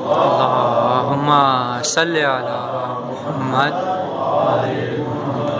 اللهم صل على محمد. وعلى محمد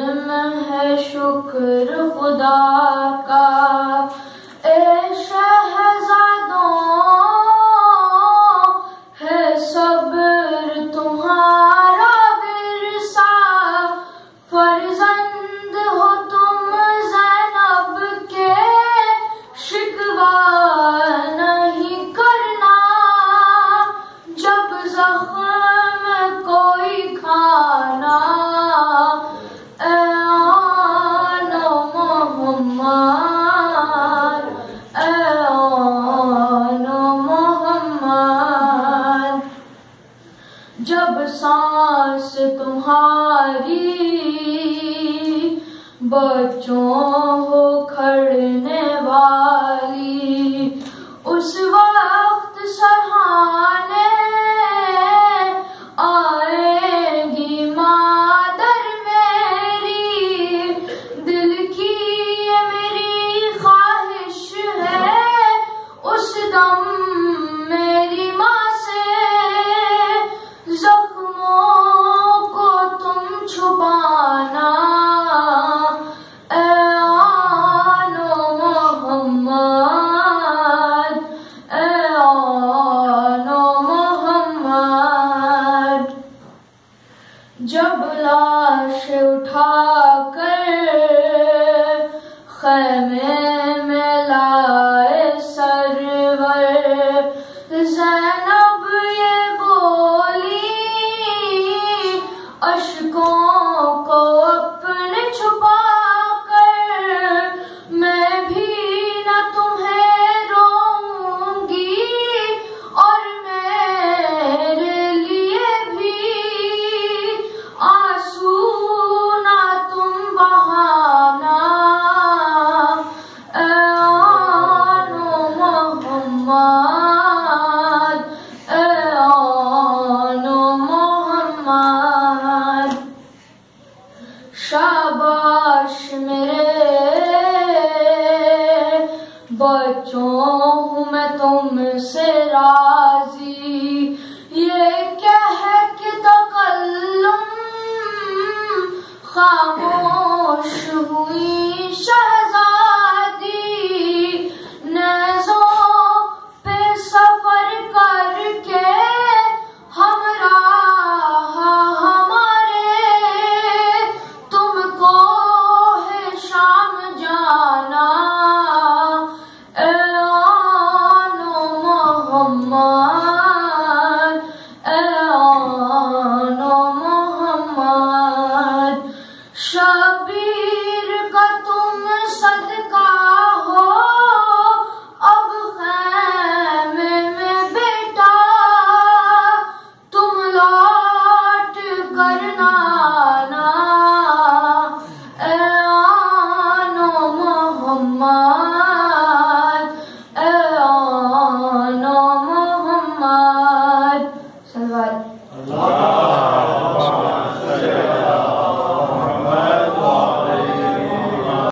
علم ہے شکر خدا کا۔ اے شہزاد تمہاری بچوں ہو کھڑنے والی اس وقت شہر جب لاش اٹھا کر خیمے بچوں ہوں میں تم سے راضی۔ یہ کیا ہے کہ تقلم خاموش ہوئی؟ something